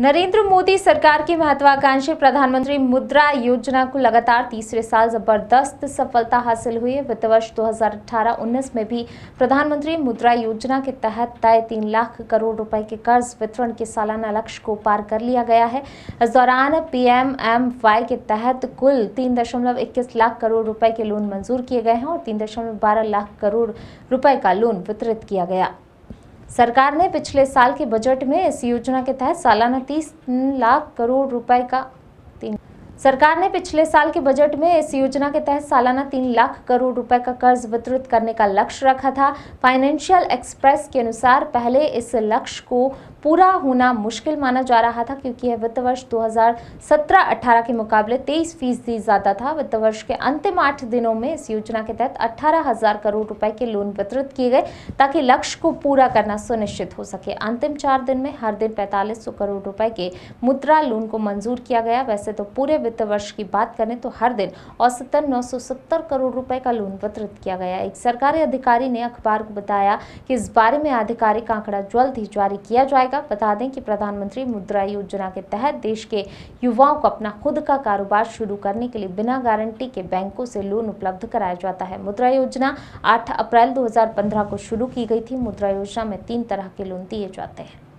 नरेंद्र मोदी सरकार की महत्वाकांक्षी प्रधानमंत्री मुद्रा योजना को लगातार तीसरे साल ज़बरदस्त सफलता हासिल हुई है। वित्त वर्ष 2018-19 में भी प्रधानमंत्री मुद्रा योजना के तहत तय तीन लाख करोड़ रुपए के कर्ज वितरण के सालाना लक्ष्य को पार कर लिया गया है। इस दौरान पीएमएमवाई के तहत कुल तीन दशमलव इक्कीस लाख करोड़ रुपए के लोन मंजूर किए गए हैं और तीन दशमलव बारह लाख करोड़ रुपए का लोन वितरित किया गया। सरकार ने पिछले साल के बजट में इस योजना के तहत सालाना तीस लाख करोड़ रुपए का सरकार ने पिछले साल के बजट में इस योजना के तहत सालाना तीन लाख करोड़ रुपए का कर्ज वितरित करने का लक्ष्य रखा था। फाइनेंशियल एक्सप्रेस के अनुसार पहले इस लक्ष्य को पूरा होना मुश्किल माना जा रहा था, क्योंकि यह वित्त वर्ष 2017-18 के मुकाबले 23 फ़ीसदी ज़्यादा था। वित्त वर्ष के अंतिम आठ दिनों में इस योजना के तहत अठारह हज़ार करोड़ रुपए के लोन वितरित किए गए, ताकि लक्ष्य को पूरा करना सुनिश्चित हो सके। अंतिम चार दिन में हर दिन पैंतालीस करोड़ रुपए के मुद्रा लोन को मंजूर किया गया। वैसे तो पूरे वित्त वर्ष की बात करें तो हर दिन औसतन नौ करोड़ रुपए का लोन वितरित किया गया एक सरकारी अधिकारी ने अखबार को बताया कि इस बारे में आधिकारिक आंकड़ा जल्द ही जारी किया जाएगा। बता दें कि प्रधानमंत्री मुद्रा योजना के तहत देश के युवाओं को अपना खुद का कारोबार शुरू करने के लिए बिना गारंटी के बैंकों से लोन उपलब्ध कराया जाता है। मुद्रा योजना आठ अप्रैल 2015 को शुरू की गई थी। मुद्रा योजना में तीन तरह के लोन दिए जाते हैं।